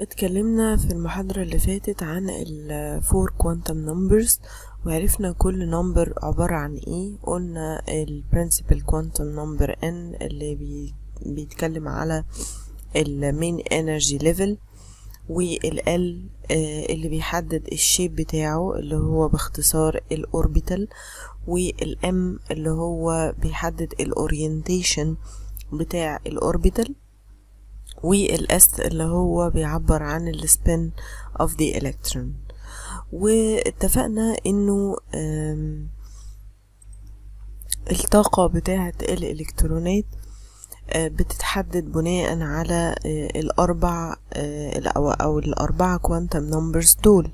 اتكلمنا في المحاضرة اللي فاتت عن ال four quantum numbers وعرفنا كل number عبارة عن إيه. قلنا ال principal quantum number n اللي بي بيتكلم على ال main energy level وال L آه، اللي بيحدد ال shape بتاعه اللي هو باختصار ال orbital وال M اللي هو بيحدد ال orientation بتاع ال orbital وال s اللي هو بيعبر عن ال spin of the electron. واتفقنا إنه الطاقة بتاعة الإلكترونات آه، بتتحدد بناء على آه، الأربع آه، أو الأربعة quantum numbers دول.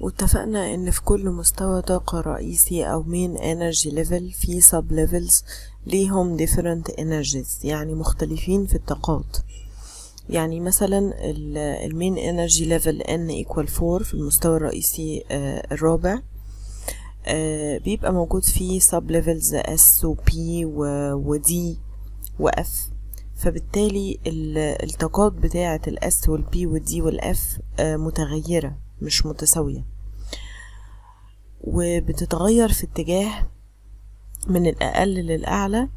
واتفقنا إن في كل مستوى طاقة رئيسي أو main energy level في sub levels ليهم different energies يعني مختلفين في الطاقات. يعني مثلا ال main energy level n equal 4 في المستوى الرئيسي آه، الرابع آه، بيبقى موجود فيه sub levels s و p و d و f. فبالتالي ال- الطاقات بتاعة ال s وال p وال d وال f آه، متغيرة مش متساوية. وبتتغير في اتجاه من الأقل للأعلى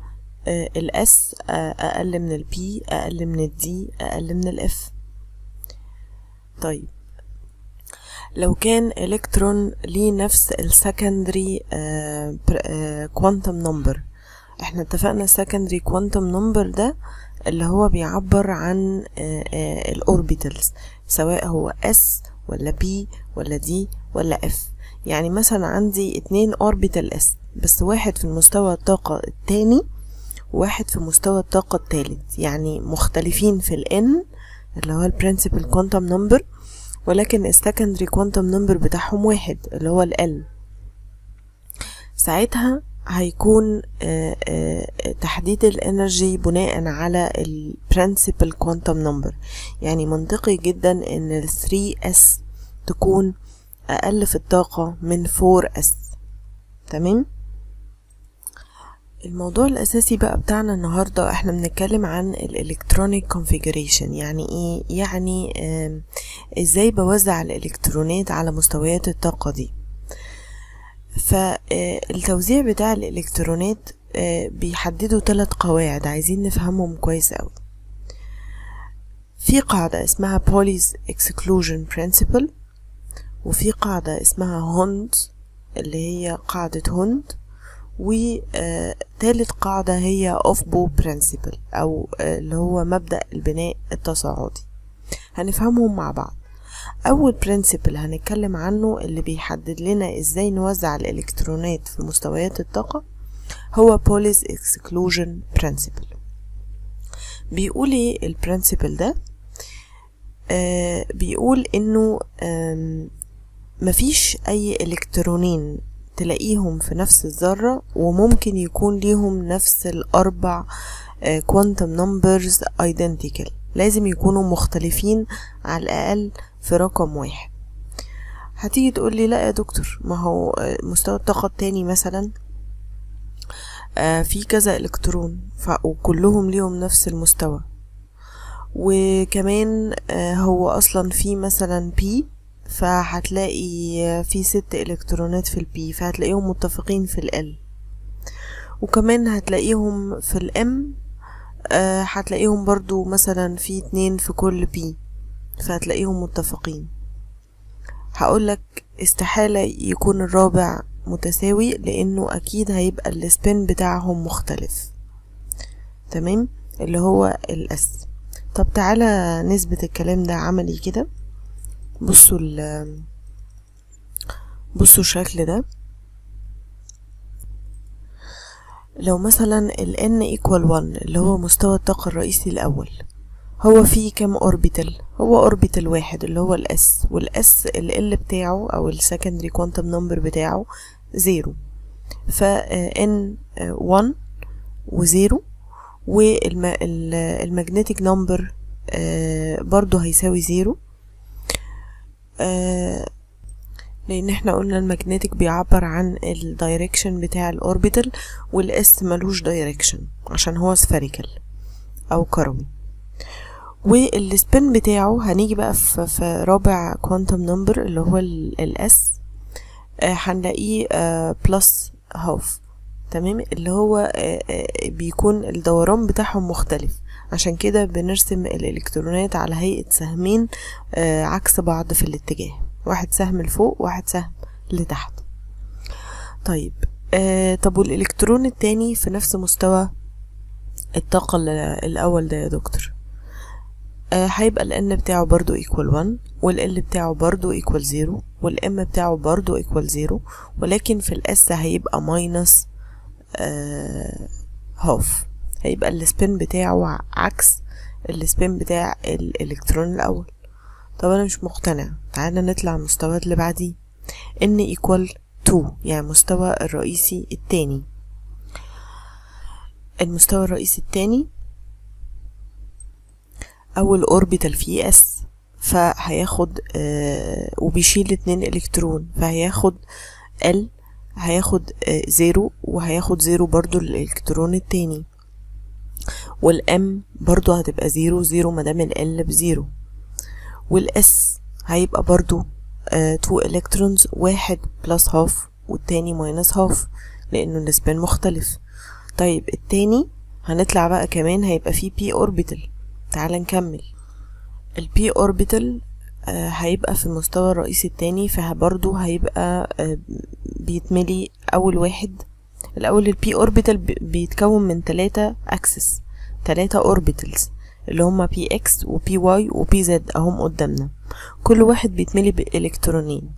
آه، ال s أقل من ال p أقل من ال d أقل من ال f. طيب لو كان إلكترون ليه نفس ال secondary quantum number إحنا اتفقنا ال secondary quantum number ده اللي هو بيعبر عن ال orbitals سواء هو s ولا p ولا d ولا f يعني مثلا عندي اتنين orbital s بس واحد في المستوى الطاقة التاني واحد في مستوى الطاقة التالت يعني مختلفين في ال N اللي هو ال principal quantum number ولكن ال secondary quantum number بتاعهم واحد اللي هو ال ساعتها هيكون آه، آه، تحديد ال energy بناء على ال principal quantum number. يعني منطقي جدا إن ال 3s تكون أقل في الطاقة من 4s تمام؟ الموضوع الأساسي بقى بتاعنا النهاردة إحنا بنتكلم عن الالكترونيك configuration. يعني إيه؟ يعني إزاي بوزع الإلكترونات على مستويات الطاقة دي. فالتوزيع بتاع الإلكترونات آه، بيحددوا ثلاث قواعد عايزين نفهمهم كويس قوي في قاعدة اسمها Pauli's exclusion principle. وفي قاعدة اسمها هوند اللي هي قاعدة هوند وتالت قاعدة هي Aufbau principle أو آه، اللي هو مبدأ البناء التصاعدي. هنفهمهم مع بعض. أول principle هنتكلم عنه اللي بيحدد لنا إزاي نوزع الإلكترونات في مستويات الطاقة هو Pauli's exclusion principle. بيقول إيه ال principle ده؟ آه بيقول إنه مفيش أي إلكترونين تلاقيهم في نفس الذرة وممكن يكون ليهم نفس الأربع quantum numbers identical. لازم يكونوا مختلفين على الأقل في رقم واحد. هتيجي تقولي لا يا دكتور ما هو آه، مستوى الطاقة التاني مثلا؟ آه، في كذا إلكترون ف- وكلهم ليهم نفس المستوى. وكمان آه، هو أصلا في مثلا P فهتلاقي آه، في ست إلكترونات في ال P فهتلاقيهم متفقين في ال L وكمان هتلاقيهم في ال M هتلاقيهم برضو مثلا في اتنين في كل P فهتلاقيهم متفقين. هقولك استحالة يكون الرابع متساوي لأنه أكيد هيبقى ال spin بتاعهم مختلف. تمام؟ اللي هو ال S طب تعالى نثبت الكلام ده عملي كده. بصوا ال بصوا الشكل ده. لو مثلا ال n equal 1 اللي هو مستوى الطاقة الرئيسي الأول هو فيه كام orbital هو orbital واحد اللي هو ال S وال S ال L بتاعه أو ال secondary quantum number بتاعه زيرو ف n 1 وزيرو وال magnetic number برضو هيساوي زيرو آه، لأن إحنا قلنا ال magnetic بيعبر عن ال direction بتاع ال orbital وال S ملوش direction عشان هو spherical أو كروي. وال spin بتاعه هنيجي بقى في, في رابع quantum number اللي هو ال S هنلاقيه plus half تمام؟ اللي هو آه، آه، بيكون الدوران بتاعهم مختلف. عشان كده بنرسم الإلكترونات على هيئة سهمين آه، عكس بعض في الاتجاه. واحد سهم لفوق واحد سهم لتحت. طيب طب والإلكترون التاني في نفس مستوى الطاقة ال- الأول ده يا دكتور؟ هيبقى ال N بتاعه برضو equal 1 وال L بتاعه برضو equal 0 وال M بتاعه برضو equal 0 ولكن في ال S هيبقى minus آه half هيبقى ال spin بتاعه عكس ال spin بتاع الإلكترون الأول. طب أنا مش مقتنع. تعالى نطلع المستوى اللي بعديه. N equal 2 يعني المستوى الرئيسي التاني. المستوى الرئيسي التاني أول orbital فيه S فهياخد آه وبيشيل اتنين إلكترون فهياخد ال L هياخد آه زيرو وهياخد زيرو برضو الإلكترون التاني. وال M برضو هتبقى زيرو زيرو مادام ال L بزيرو وال S هيبقى برضو آه two electrons واحد plus half والتاني minus half لأنه ال spin مختلف. طيب التاني هنطلع بقى كمان هيبقى فيه P orbital تعال نكمل. ال P orbital آه هيبقى في المستوى الرئيسي التاني فبرضو هيبقى آه بيتملي أول واحد. الأول ال P orbital بيتكون من تلاتة axis تلاتة orbitals اللي هما PX و PY و PZ أهم قدامنا. كل واحد بيتملي بإلكترونين.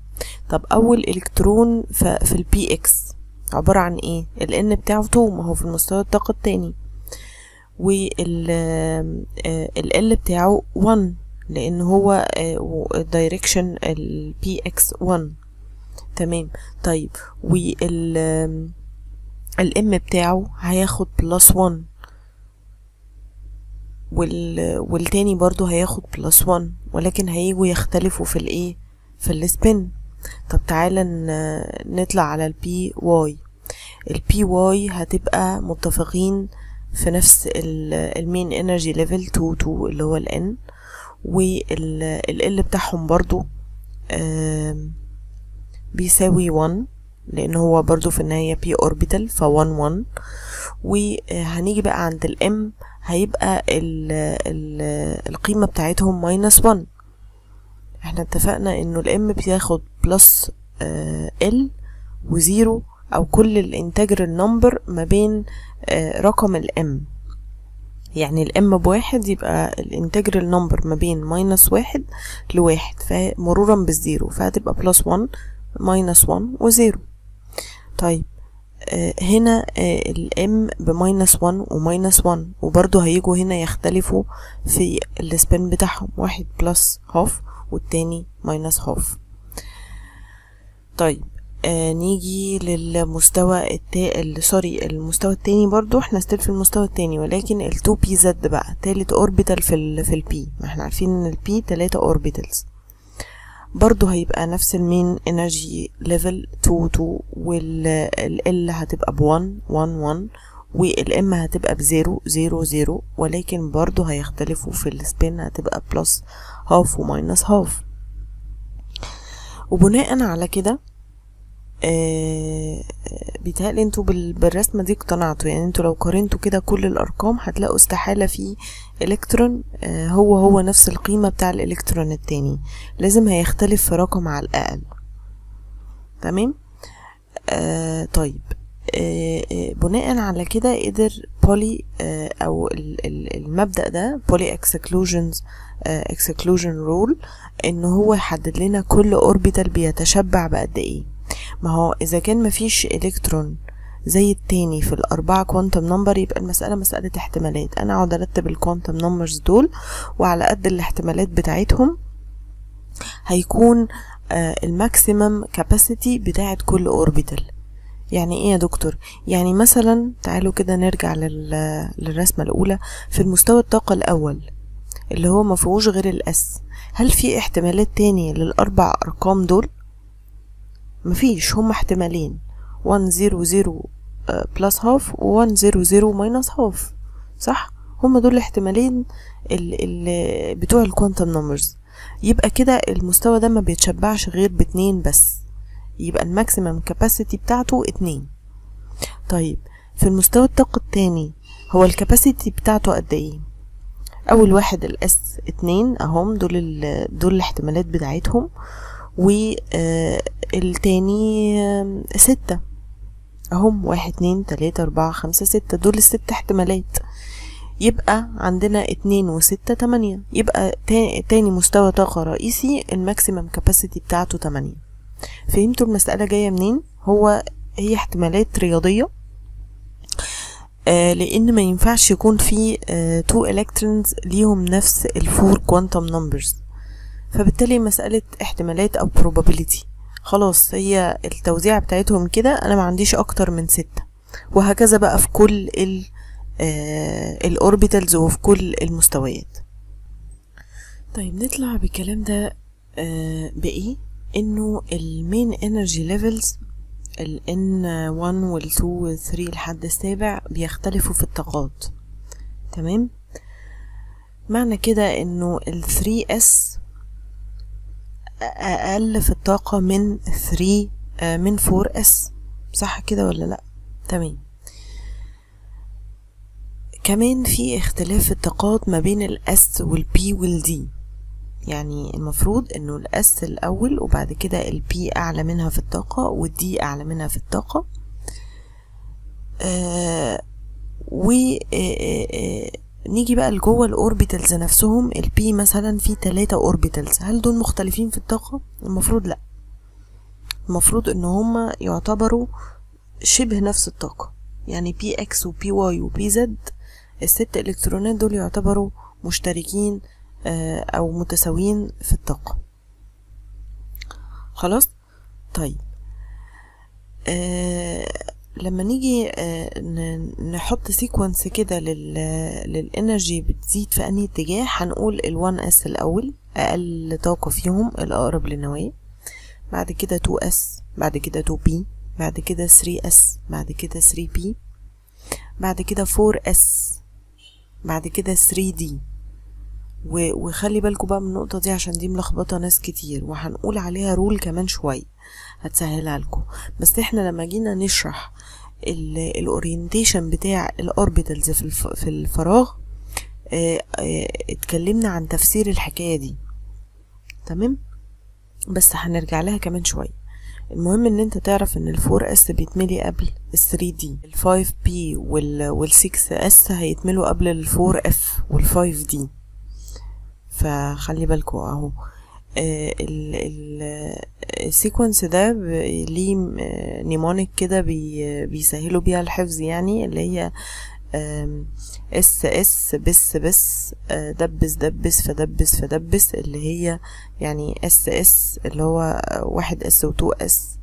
طب أول إلكترون في ال PX عبارة عن إيه؟ ال N بتاعه 2 ما هو في المستوى الطاقة التاني. وال ال L بتاعه 1 لأن هو direction ال PX 1 تمام؟ طيب وال ال M بتاعه هياخد plus 1 وال والتاني برضو هياخد plus 1 ولكن هيجوا يختلفوا في الايه؟ في ال spin طب تعالى نطلع على ال PY ال PY هتبقى متفقين في نفس ال main energy level 2 2 اللي هو ال N وال L بتاعهم برضو بيساوي 1 لأن هو برضو في النهاية P orbital ف 1 1 وهنيجي بقى عند ال M هيبقى ال ال القيمة بتاعتهم minus 1 إحنا اتفقنا إنه ال M بياخد plus ال وزيرو أو كل ال integral number ما بين آه رقم ال M يعني ال M بواحد يبقى ال integral number ما بين minus واحد لواحد مرورا بالزيرو فهتبقى plus 1 minus 1 وزيرو. طيب آه هنا آه ال M ب minus 1 و minus 1 وبرضو هيجوا هنا يختلفوا في ال spin بتاعهم واحد plus half والتاني minus half طيب آه نيجي للمستوى التا sorry المستوى التاني برضو. إحنا still في المستوى التاني ولكن ال 2 PZ بقى. تالت orbital في ال في ال P ما إحنا عارفين إن ال P تلاتة orbitals برضو هيبقى نفس ال main energy level 2 2 وال L هتبقى ب 1 1 1 وال M هتبقى بزيرو زيرو زيرو ولكن برضو هيختلفوا في ال spin هتبقى plus half و minus half وبناء على كده آه بيتهيألي أنتوا بالرسمة دي اقتنعتوا. يعني أنتوا لو قارنتوا كده كل الأرقام هتلاقوا استحالة في إلكترون آه هو هو نفس القيمة بتاع الإلكترون التاني. لازم هيختلف في رقم على الأقل. تمام؟ آه طيب. آه بناء على كده قدر بولي آه أو المبدأ ده Pauli آه exclusion rule إن هو يحدد لنا كل orbital بيتشبع بقد إيه. ما هو إذا كان مفيش إلكترون زي التاني في الأربعة quantum number يبقى المسألة مسألة احتمالات. أنا أقعد أرتب ال quantum numbers دول وعلى قد الاحتمالات بتاعتهم هيكون ال maximum capacity بتاعت كل orbital يعني إيه يا دكتور؟ يعني مثلا تعالوا كده نرجع للرسمة الأولى. في المستوى الطاقة الأول اللي هو مفيهوش غير ال s هل في احتمالات تاني للأربع أرقام دول؟ مفيش هما احتمالين. 1 0 0 plus half و 1 0 0 minus half صح؟ هما دول الاحتمالين ال ال بتوع ال quantum numbers يبقى كده المستوى ده ما بيتشبعش غير باتنين بس. يبقى ال maximum capacity بتاعته اتنين. طيب في المستوى الطاقة التاني هو ال capacity بتاعته قد إيه؟ أول واحد ال s اتنين أهم دول دول الاحتمالات بتاعتهم. والتاني ستة. أهم واحد اتنين تلاتة أربعة خمسة ستة. دول الست احتمالات. يبقى عندنا اتنين وستة تمانية. يبقى تاني مستوى طاقة رئيسي ال maximum capacity بتاعته تمانية. فهمتوا المسألة جاية منين؟ هو هي احتمالات رياضية. آه لأن ما ينفعش يكون في آه two electrons ليهم نفس ال four quantum numbers فبالتالي مسألة احتمالات أو probability. خلاص هي التوزيع بتاعتهم كده أنا ما عنديش أكتر من ستة. وهكذا بقى في كل ال آه ال orbitals وفي كل المستويات. طيب نطلع بالكلام ده آه بإيه؟ إنه ال main energy levels ال N1 وال 2 وال 3 لحد السابع بيختلفوا في الطاقات تمام؟ معنى كده إنه ال 3S أقل في الطاقة من 3 من 4S صح كده ولا لأ؟ تمام. كمان في اختلاف في الطاقات ما بين ال s وال p وال d يعني المفروض إنه ال s الأول وبعد كده ال p أعلى منها في الطاقة وال d أعلى منها في الطاقة. آه و آه آه نيجي بقى لجوه ال orbitals نفسهم ال p مثلا في تلاتة orbitals. هل دول مختلفين في الطاقة؟ المفروض لا. المفروض إن هما يعتبروا شبه نفس الطاقة. يعني px و py و pz الست الكترونات دول يعتبروا مشتركين أو متساويين في الطاقة. خلاص؟ طيب. آه لما نيجي آه نحط sequence كده لل energy بتزيد في أنهي اتجاه هنقول ال1 s الأول أقل طاقة فيهم الأقرب للنواة. بعد كده 2 s بعد كده 2 p بعد كده 3 s بعد كده 3 p بعد كده 4 s بعد كده 3 d وخلي بالكم بقى من النقطة دي عشان دي ملخبطة ناس كتير وهنقول عليها rule كمان شوية هتسهلها لكم بس إحنا لما جينا نشرح ال orientation بتاع ال orbitals في, الف في الفراغ آه آه اتكلمنا عن تفسير الحكاية دي. تمام؟ بس هنرجع لها كمان شوية. المهم إن أنت تعرف إن ال four s بيتملي قبل ال three d ال five p وال six s هيتملوا قبل ال four f وال five d فخلي بالكم اهو. ال sequence ده ليه mnemonic كده بي بيسهلوا بيها الحفظ يعني اللي هي اس اس بس بس دبس دبس فدبس فدبس اللي هي يعني s s اللي هو واحد s و s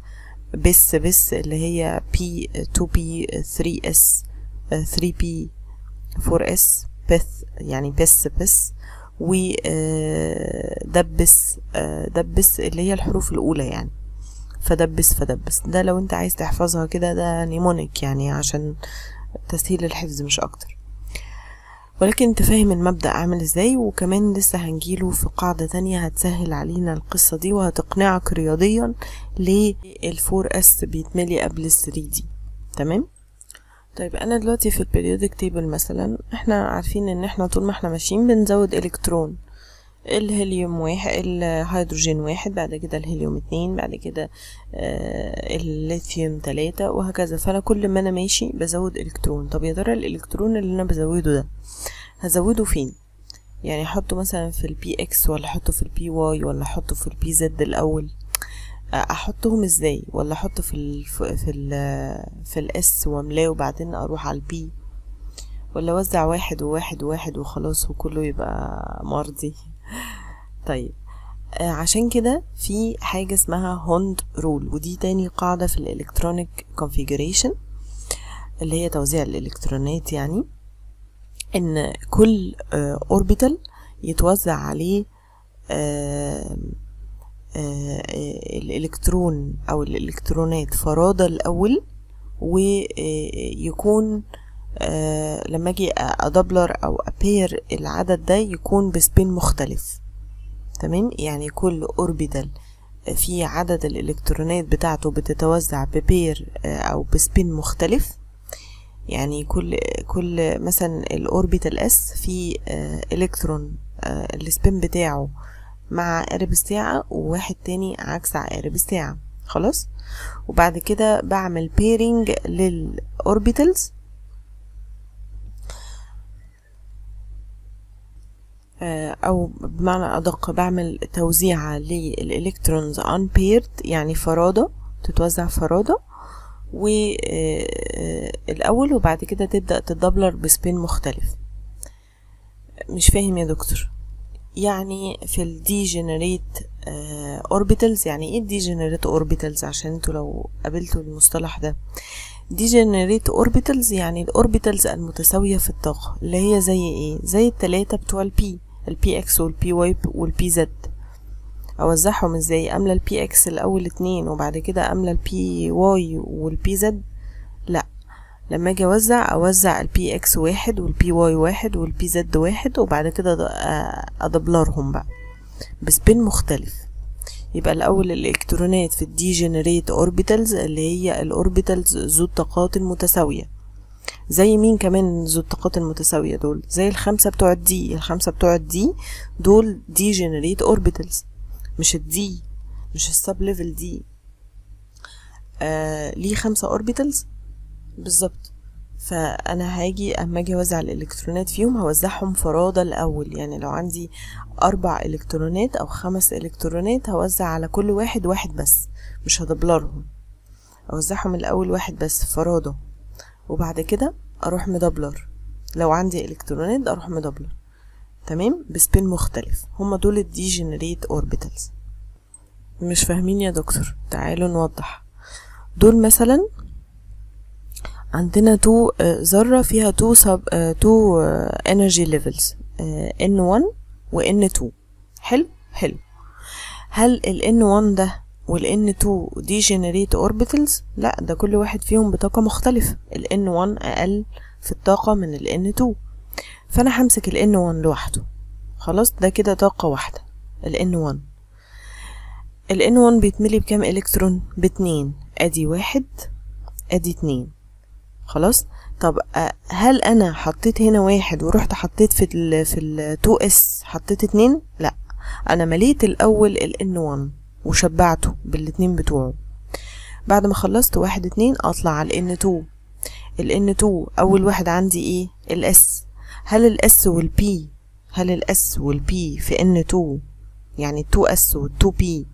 بس بس اللي هي p two p three s three p four s بث يعني بس بس. ودبس دبس اللي هي الحروف الأولى يعني. فدبس فدبس. ده لو انت عايز تحفظها كده ده mnemonic يعني عشان تسهيل الحفظ مش أكتر. ولكن انت فاهم المبدأ عامل إزاي وكمان لسه هنجيله في قاعدة تانية هتسهل علينا القصة دي وهتقنعك رياضيا ليه ال four s بيتملي قبل ال three d تمام؟ طيب أنا دلوقتي في ال periodic table مثلا إحنا عارفين إن إحنا طول ما إحنا ماشيين بنزود إلكترون. الهيليوم واحد الهيدروجين واحد بعد كده الهيليوم اتنين بعد كده آه الليثيوم تلاتة وهكذا. فأنا كل ما أنا ماشي بزود إلكترون. طب يا ترى الإلكترون اللي أنا بزوده ده هزوده فين؟ يعني أحطه مثلا في ال px ولا أحطه في ال py ولا أحطه في ال pz الأول؟ أحطهم إزاي؟ ولا أحطه في ال في ال في ال s وأملاه وبعدين أروح على ال p ولا أوزع واحد وواحد وواحد وخلاص وكله يبقى مرضي؟ طيب آه عشان كده في حاجة اسمها Hund rule ودي تاني قاعدة في ال electronic configuration اللي هي توزيع الإلكترونات يعني إن كل orbital يتوزع عليه آه آه الإلكترون أو الإلكترونات فرادة الأول ويكون آه لما أجي ادبلر أو ابير العدد ده يكون ب spin مختلف. تمام؟ يعني كل orbital في عدد الإلكترونات بتاعته بتتوزع ب pair أو ب spin مختلف. يعني كل كل مثلا ال orbital S في الكترون آه ال spin بتاعه مع عقارب الساعة وواحد تاني عكس عقارب الساعة. خلاص؟ وبعد كده بعمل pairing لل orbitals أو بمعنى أدق بعمل توزيعة لل electrons unpaired يعني فرادة تتوزع فرادة. والأول وبعد كده تبدأ تدبلر ب spin مختلف. مش فاهم يا دكتور؟ يعني في ال degenerate orbitals يعني إيه ال degenerate orbitals عشان أنتوا لو قابلتوا المصطلح ده. degenerate orbitals يعني ال orbitals المتساوية في الطاقة اللي هي زي إيه؟ زي التلاتة بتوع ال P ال PX وال PY وال PZ أوزعهم إزاي؟ أملى ال PX الأول اتنين وبعد كده أملى ال PY وال PZ لا. لما أجي اوزع اوزع ال PX واحد وال PY واحد وال PZ واحد وبعد كده ادبلرهم بقى ب spin مختلف. يبقى الأول الإلكترونات في ال degenerate orbitals اللي هي ال orbitals ذو الطاقات المتساوية. زي مين كمان ذو الطاقات المتساوية دول؟ زي الخمسة بتوع ال D الخمسة بتوع ال D دول degenerate orbitals مش ال D مش ال sub level D آه ليه خمسة orbitals بالظبط. فأنا هاجي أما أجي أوزع الإلكترونات فيهم هوزعهم فرادة الأول. يعني لو عندي أربع إلكترونات أو خمس إلكترونات هوزع على كل واحد واحد بس مش هدبلرهم. أوزعهم الأول واحد بس فرادة وبعد كده أروح مدبلر. لو عندي إلكترونات أروح مدبلر. تمام؟ ب spin مختلف. هما دول ال degenerate orbitals. مش فاهمين يا دكتور؟ تعالوا نوضح. دول مثلا عندنا two ذرة فيها two sub two energy levels N 1 و N 2 حلو؟ حلو. هل ال N 1 ده وال N 2 degenerate orbitals لا ده كل واحد فيهم بطاقة مختلفة. ال N 1 أقل في الطاقة من ال ان 2 فأنا همسك ال ان 1 لوحده. خلاص؟ ده كده طاقة واحدة. ال ان 1 ال ان 1 بيتملي بكام إلكترون؟ باتنين. أدي واحد أدي اتنين. خلاص؟ طب هل أنا حطيت هنا واحد ورحت حطيت في ال في ال 2 إس حطيت اتنين؟ لا. أنا مليت الأول ال إن 1 وشبعته بالاتنين بتوعه. بعد ما خلصت واحد اتنين أطلع على ال N 2 ال N 2 أول واحد عندي إيه؟ ال S هل ال S وال P هل ال S وال P في N 2 يعني 2 S وال 2 P.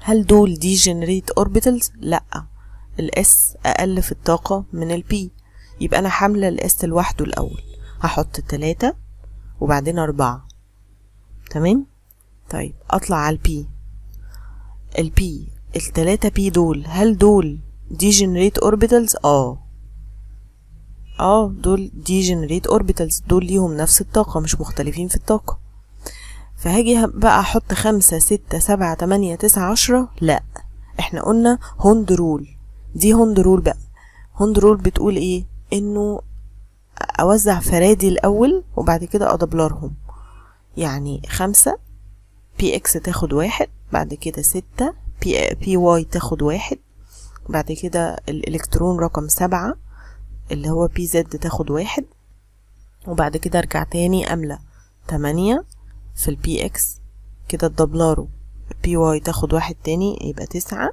هل دول degenerate orbitals لا. ال S أقل في الطاقة من ال P يبقى أنا هملا ال S لوحده الأول. هحط تلاتة وبعدين أربعة. تمام؟ طيب أطلع على ال P ال P التلاتة P دول هل دول degenerate orbitals آه. آه دول degenerate orbitals دول ليهم نفس الطاقة مش مختلفين في الطاقة. فهاجي بقى أحط خمسة ستة سبعة تمانية تسعة عشرة. لا إحنا قلنا Hund rule دي Hund rule بقى. Hund rule بتقول إيه؟ إنه أوزع فرادي الأول وبعد كده أدبلرهم. يعني خمسة PX تاخد واحد بعد كده ستة P, PY تاخد واحد بعد كده الإلكترون رقم سبعة اللي هو PZ تاخد واحد وبعد كده أرجع تاني أملى تمانية في ال PX كده تدبلره PY تاخد واحد تاني يبقى تسعة.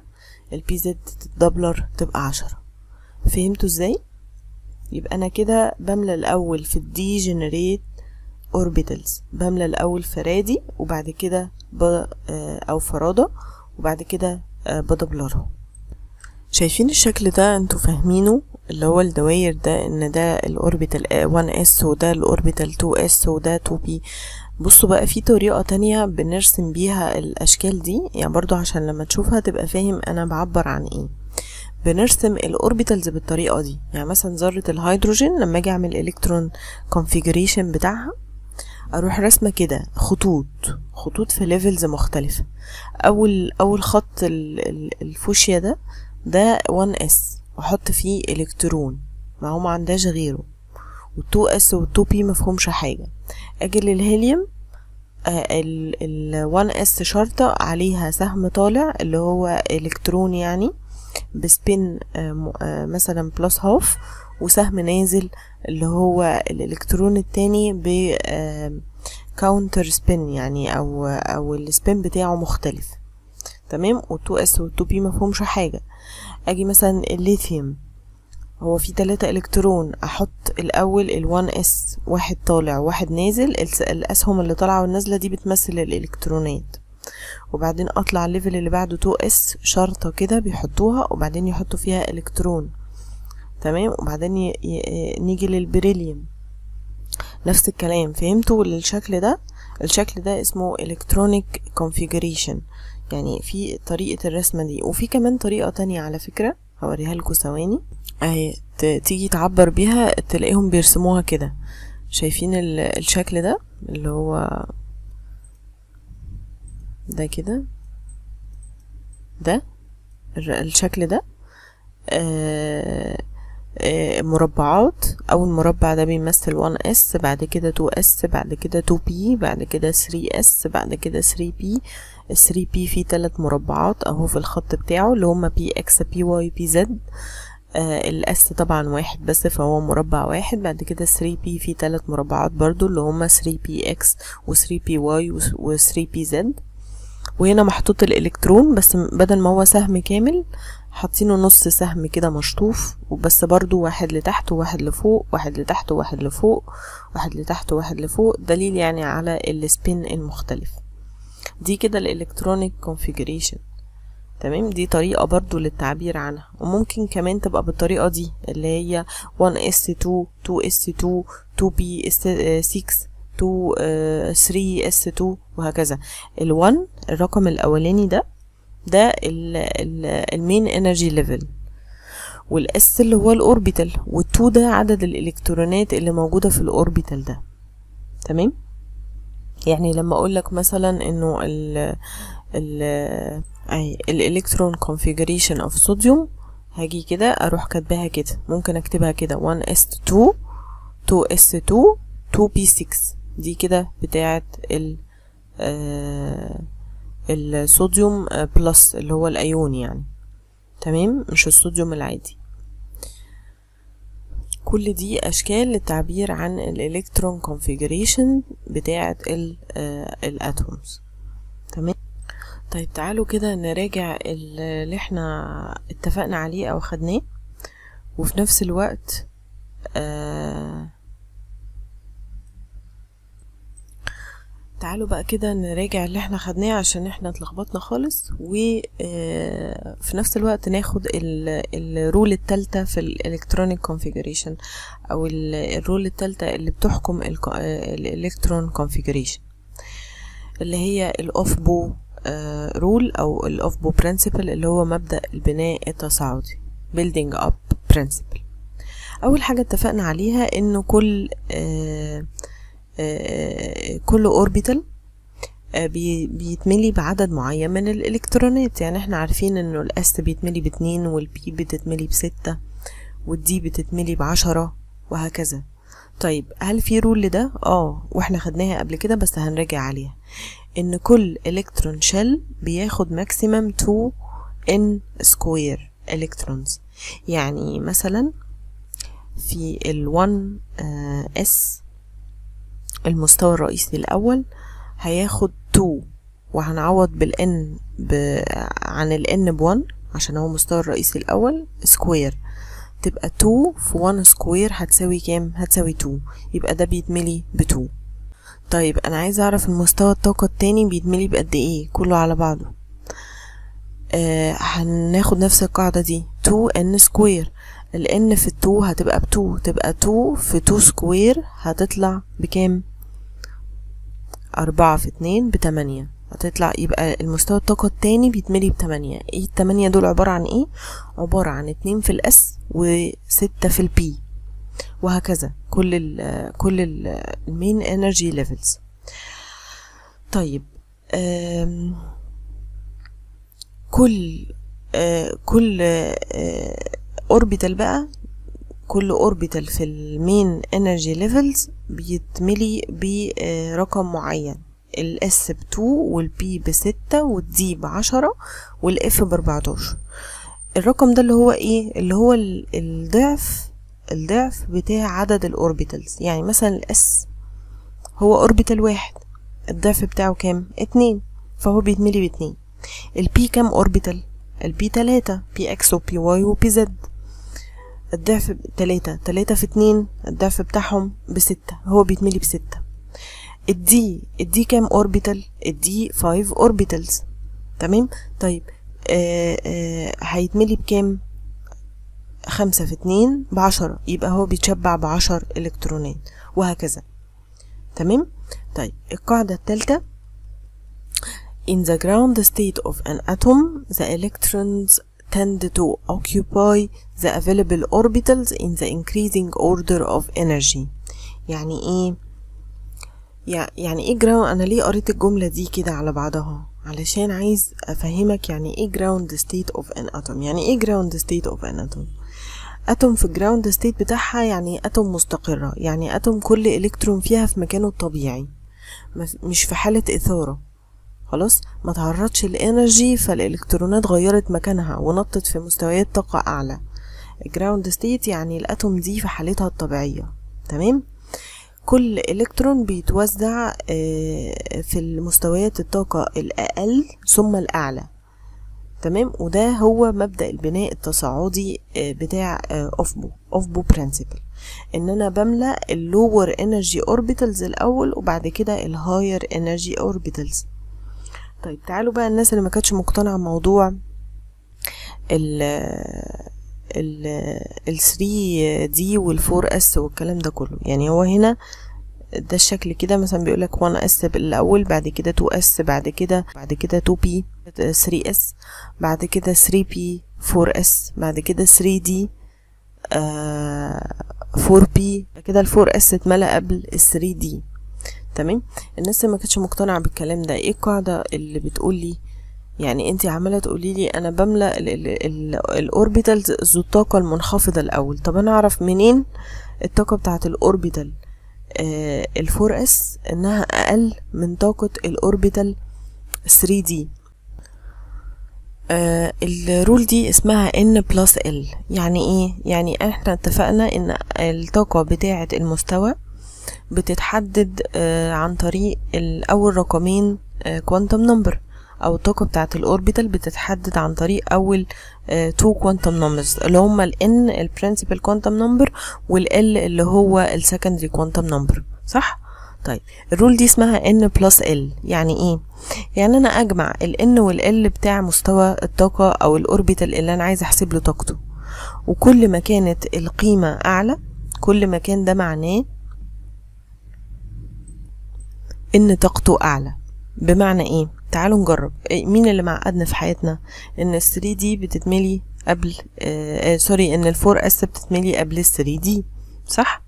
ال PZ تتدبلر تبقى عشرة. فهمتوا إزاي؟ يبقى أنا كده بملى الأول في ال degenerate orbitals بملى الأول فرادي وبعد كده ب... أو فرادة وبعد كده بدبلرة. شايفين الشكل ده؟ أنتوا فاهمينه؟ اللي هو الدواير ده إن ده ال orbital 1 S وده ال orbital 2 S وده 2 P بصوا بقى في طريقة تانية بنرسم بيها الأشكال دي. يعني برضو عشان لما تشوفها تبقى فاهم أنا بعبر عن إيه. بنرسم ال orbitals بالطريقة دي. يعني مثلا ذرة الهيدروجين لما أجي أعمل electron configuration بتاعها أروح رسمه كده خطوط خطوط في levels مختلفة. أول أول خط الفوشيا ده ده 1 S وأحط فيه الكترون ما هو ما عندهاش غيره. وال two S وال two P مفهومش حاجة. أجي للهيليوم ال 1 S شرطة عليها سهم طالع اللي هو إلكترون يعني ب spin مثلا plus half وسهم نازل اللي هو الإلكترون التاني ب counter spin يعني أو أو ال spin بتاعه مختلف. تمام؟ وال two S وال two P مفهومش حاجة. أجي مثلا الليثيوم. هو في تلاتة إلكترون. أحط الأول ال one S واحد طالع واحد نازل. الاسهم اللي طالعة والنازلة دي بتمثل الإلكترونات. وبعدين أطلع ال level اللي بعده 2 s شرطة كده بيحطوها وبعدين يحطوا فيها إلكترون. تمام؟ وبعدين ي... ي... نيجي للبريليوم. نفس الكلام. فهمتوا الشكل ده؟ الشكل ده اسمه electronic configuration يعني في طريقة الرسمة دي. وفي كمان طريقة تانية على فكرة. هوريها لكم ثواني. اهي تيجي تعبر بيها تلاقيهم بيرسموها كده. شايفين الشكل ده اللي هو ده كده. ده؟ الشكل ده. آه آه مربعات. أول مربع ده بيمثل 1 s بعد كده 2 s بعد كده 2 p بعد كده 3 s بعد كده 3 p ال 3 p فيه تلات مربعات أهو في الخط بتاعه اللي هما px py ال s طبعا واحد بس فهو مربع واحد. بعد كده 3 p فيه تلات مربعات برضو اللي هما 3 px و 3 py و 3 pz. وهنا محطوط الإلكترون بس بدل ما هو سهم كامل حاطينه نص سهم كده مشطوف. وبس برضو واحد لتحت وواحد لفوق واحد لتحت وواحد لفوق واحد لتحت وواحد لفوق. دليل يعني على ال spin المختلف. دي كده ال electronic configuration تمام؟ دي طريقة برضو للتعبير عنها. وممكن كمان تبقى بالطريقة دي اللي هي 1s2 2s2 2p6 2 3 s 2 وهكذا. ال1 الرقم الأولاني ده ده ال main energy level وال s اللي هو ال orbital وال2 ده عدد الإلكترونات اللي موجودة في ال orbital ده. تمام؟ يعني لما أقول لك مثلا إنه ال ال أي ال electron configuration of sodium هاجي كده أروح كاتباها كده. ممكن أكتبها كده. 1s2 2s2 2p6 دي كده بتاعة ال آه الصوديوم plus اللي هو الأيون يعني. تمام؟ مش الصوديوم العادي. كل دي أشكال للتعبير عن ال electron configuration بتاعة ال atoms. تمام؟ طيب تعالوا كده نراجع اللي إحنا اتفقنا عليه أو خدناه. وفي نفس الوقت آه تعالوا بقى كده نراجع اللي إحنا خدناه عشان إحنا اتلخبطنا خالص. وفي نفس الوقت ناخد ال rule التالتة في ال electronic configuration أو ال rule التالتة اللي بتحكم ال electron configuration اللي هي ال Aufbau rule أو ال Aufbau principle اللي هو مبدأ البناء التصاعدي building up principle. أول حاجة اتفقنا عليها إنه كل آه كل orbital بيتملي بعدد معين من الالكترونات يعني إحنا عارفين إنه ال s بيتملي باتنين وال p بتتملي بستة وال d بتتملي بعشرة وهكذا. طيب هل في rule لده؟ آه وإحنا خدناها قبل كده بس هنراجع عليها. إن كل electron shell بياخد maximum 2 n square electrons يعني مثلا في ال 1 s المستوى الرئيسي الأول هياخد 2 وهنعوض بال N ب... عن ال N ب one عشان هو المستوى الرئيسي الأول square تبقى 2 في 1 square هتساوي كام؟ هتساوي 2 يبقى ده بيتملي ب 2 طيب أنا عايزة أعرف المستوى الطاقة التاني بيتملي بقد إيه؟ كله على بعضه. آه هناخد نفس القاعدة دي. 2 n square. ال n في 2 هتبقى ب 2 تبقى 2 في 2 square هتطلع بكام؟ أربعة في اتنين بتمانية. هتطلع يبقى المستوى الطاقة التاني بيتملي بتمانية. إيه التمانية دول عبارة عن إيه؟ عبارة عن اتنين في ال s وستة في ال p. وهكذا. كل ال كل ال main energy levels طيب كل كل orbital بقى كل orbital في ال main energy levels بيتملي برقم معين. الاس بتو والبي بستة والدي بعشرة وال f باربعتاشر الرقم ده اللي هو إيه؟ اللي هو الضعف الضعف بتاع عدد ال orbitals يعني مثلا ال s هو orbital واحد الضعف بتاعه كام؟ اتنين. فهو بيتملي باتنين. ال p كام orbital ال p تلاتة px و py و pz الضعف تلاتة. تلاتة في اتنين الضعف بتاعهم بستة. هو بيتملي بستة. ال d ال d كام orbital ال d five orbitals تمام؟ طيب آه آه هيتملي بكام؟ خمسة في اتنين بعشرة يبقى هو بيتشبع بعشر الكترونات وهكذا تمام طيب القاعدة التالتة In the ground state of an atom, the electrons tend to occupy the available orbitals in the increasing order of energy. يعني إيه؟ يعني إيه ground أنا ليه قريت الجملة دي كده على بعضها؟ علشان عايز افهمك يعني إيه ground state of an atom يعني إيه ground state of an atom atom في ال ground state بتاعها يعني atom مستقرة يعني atom كل الكترون فيها في مكانه الطبيعي. مش في حالة إثارة. خلاص؟ ما تعرضش ال energy فالإلكترونات غيرت مكانها ونطت في مستويات طاقة أعلى. ال ground state يعني ال atom دي في حالتها الطبيعية. تمام؟ كل الكترون بيتوزع في المستويات الطاقة الأقل ثم الأعلى. تمام؟ وده هو مبدأ البناء التصاعدي بتاع Aufbau Aufbau principle إن أنا بملى ال lower energy orbitals الأول وبعد كده ال higher energy orbitals طيب تعالوا بقى الناس اللي ما كانتش مقتنعة بموضوع ال ال ال 3 d وال 4 s والكلام ده كله. يعني هو هنا ده الشكل كده مثلا بيقول لك 1 s الأول بعد كده 2 s بعد كده بعد كده 2 p 3 s بعد كده 3 p 4 s بعد كده 3 d 4 p كده ال 4 s اتملى قبل ال 3 d تمام؟ الناس ما كانتش مقتنعة بالكلام ده إيه القاعدة اللي بتقول لي يعني أنت عمالة تقولي لي أنا بملى ال orbitals ذو الطاقة المنخفضة الأول. طب أنا أعرف منين الطاقة بتاعة ال orbital ال four s انها أقل من طاقة ال orbital 3 d آه ال rule دي اسمها n plus l يعني إيه؟ يعني إحنا اتفقنا ان الطاقة بتاعة المستوى بتتحدد آه عن طريق الأول رقمين quantum آه number أو الطاقة بتاعة ال orbital بتتحدد عن طريق أول two quantum numbers اللي هما ال n ال principal quantum number وال l اللي هو ال secondary quantum number صح؟ طيب ال rule دي اسمها n بلس l. يعني إيه؟ يعني أنا أجمع ال n وال l بتاع مستوى الطاقة أو ال orbital اللي أنا عايزه أحسب له طاقته. وكل ما كانت القيمة أعلى كل ما كان ده معناه إن طاقته أعلى. بمعنى إيه؟ تعالوا نجرب. مين اللي معقدنا في حياتنا؟ إن ال 3 d بتتملي قبل آه sorry إن ال 4 s بتتملي قبل ال 3 d صح؟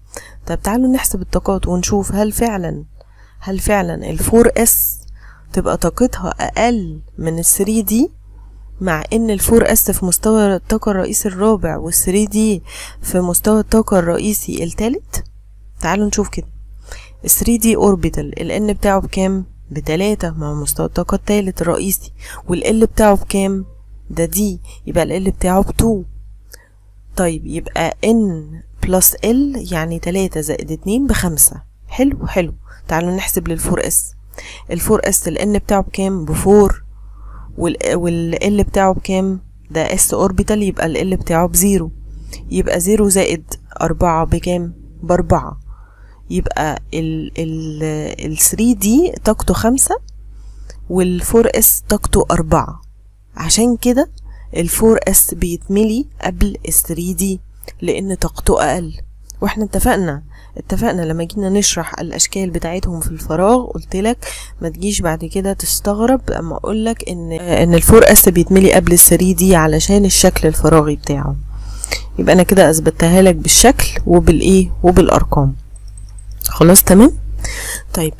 طب تعالوا نحسب الطاقات ونشوف هل فعلا هل فعلا ال 4 s تبقى طاقتها أقل من ال 3 d مع إن ال 4 s في مستوى الطاقة الرئيسي الرابع وال 3 d في مستوى الطاقة الرئيسي التالت؟ تعالوا نشوف كده. ال 3 d orbital ال n بتاعه بكام؟ بتلاتة مع مستوى الطاقة التالت الرئيسي. وال l بتاعه بكام؟ ده d يبقى l بتاعه ب two طيب يبقى n plus l يعني تلاتة زائد اتنين بخمسة. حلو حلو. تعالوا نحسب لل four s ال four s ال n بتاعه بكام؟ ب four وال l بتاعه بكام؟ ده s orbital يبقى ال l بتاعه ب zero يبقى zero زائد أربعة بكام؟ بأربعة. يبقى ال ال ال 3 d طاقته خمسة وال 4 s طاقته أربعة. عشان كده ال 4 s بيتملي قبل ال 3 d لأن طاقته أقل. وإحنا اتفقنا اتفقنا لما جينا نشرح الأشكال بتاعتهم في الفراغ قلت لك ما تجيش بعد كده تستغرب اما أقول لك إن إن ال four s بيتملي قبل ال 3 d علشان الشكل الفراغي بتاعه. يبقى أنا كده أثبتها لك بالشكل وبالإيه؟ وبالأرقام. خلاص تمام؟ طيب.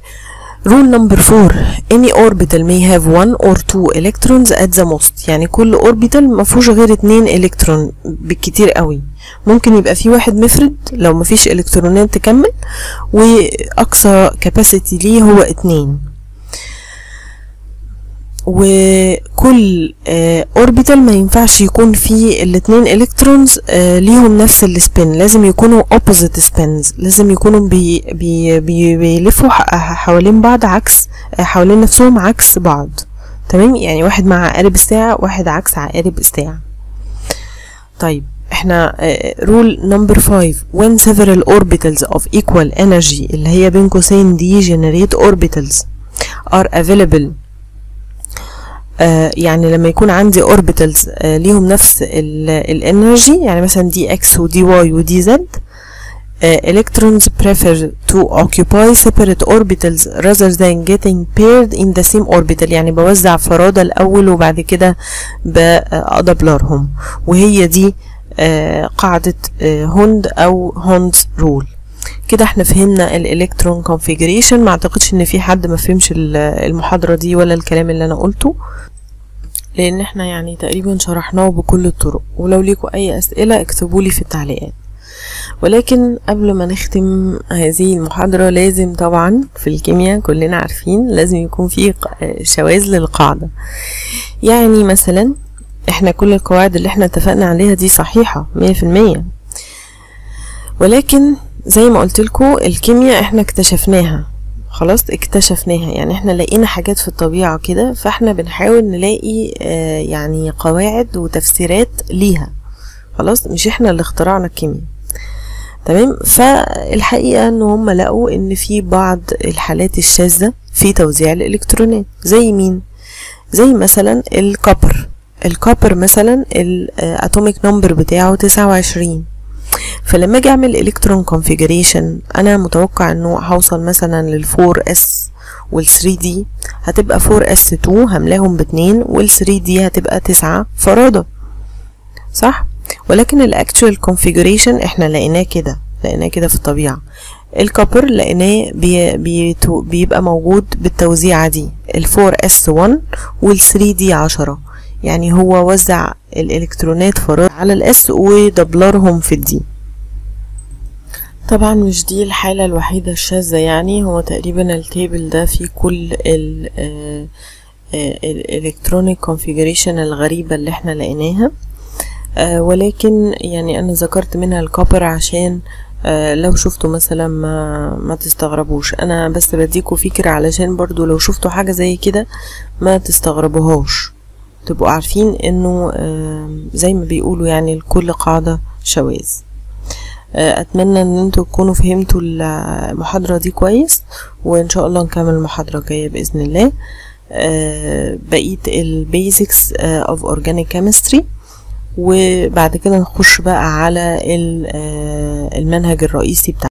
rule number 4 any orbital may have one or two electrons at the most. يعني كل orbital ما فيهوش غير اتنين الكترون بالكتير قوي. ممكن يبقى في واحد مفرد لو مفيش الكترونات تكمل وأقصى كاباسيتي ليه هو اتنين. وكل orbital ما ينفعش يكون فيه الاتنين electrons ليهم نفس ال spin لازم يكونوا opposite spins. لازم يكونوا بي بي بي بيلفوا حوالين بعض عكس حوالين نفسهم عكس بعض. تمام؟ يعني واحد مع عقارب الساعة واحد عكس عقارب الساعة طيب إحنا rule number 5 when several orbitals of equal energy اللي هي بين قوسين دي degenerate orbitals are available. آه يعني لما يكون عندي orbitals آه ليهم نفس ال energy يعني مثلا d x و d y و d z electrons prefer to occupy separate orbitals rather than getting paired in the same orbital. يعني بوزع فرادة الأول وبعد كده بأ double هم. وهي دي uh, قاعدة uh, Hund أو Hund's rule كده إحنا فهمنا الالكترون كونفيجريشن ما اعتقدش ان في حد ما فهمش المحاضرة دي ولا الكلام اللي أنا قلته لأن إحنا يعني تقريبا شرحناه بكل الطرق. ولو ليكوا أي أسئلة اكتبولي في التعليقات. ولكن قبل ما نختم هذه المحاضرة لازم طبعا في الكيمياء كلنا عارفين لازم يكون في شواذ للقاعدة. يعني مثلا إحنا كل القواعد اللي إحنا اتفقنا عليها دي صحيحة مية في المية. ولكن زي ما قلت لكم الكيمياء إحنا اكتشفناها. خلاص اكتشفناها. يعني إحنا لقينا حاجات في الطبيعة كده فاحنا بنحاول نلاقي آه يعني قواعد وتفسيرات ليها. خلاص مش إحنا اللي اخترعنا الكيمياء. تمام؟ فالحقيقة إن هم لقوا إن في بعض الحالات الشاذة في توزيع الإلكترونات. زي مين؟ زي مثلا ال copper. ال copper مثلا ال atomic number بتاعه تسعة وعشرين. فلما أجي أعمل electron configuration أنا متوقع إنه هوصل مثلا لل four s وال3 d هتبقى 4 s 2 هملاهم باتنين وال3 d هتبقى تسعة فرادة. صح؟ ولكن ال actual configuration إحنا لقيناه كده لقيناه كده في الطبيعة. ال copper لقيناه بي بي بيبقى موجود بالتوزيعة دي ال four s 1 وال three d عشرة. يعني هو وزع الالكترونات فراد على ال s ودبلرهم في ال d. طبعا مش دي الحالة الوحيدة الشاذة يعني هو تقريبا ال table ده فيه كل ال ال electronic configuration الغريبة اللي إحنا لقيناها. آه ولكن يعني أنا ذكرت منها ال copper عشان آه لو شفتوا مثلا ما, ما تستغربوش. أنا بس بديكوا فكرة علشان برضو لو شفتوا حاجة زي كده ما تستغربوهاش تبقوا عارفين إنه آه زي ما بيقولوا يعني لكل قاعدة شواذ. أتمنى إن أنتوا تكونوا فهمتوا المحاضرة دي كويس وإن شاء الله نكمل المحاضرة الجاية بإذن الله. بقية البيزكس of organic chemistry وبعد كده نخش بقى على المنهج الرئيسي بتاع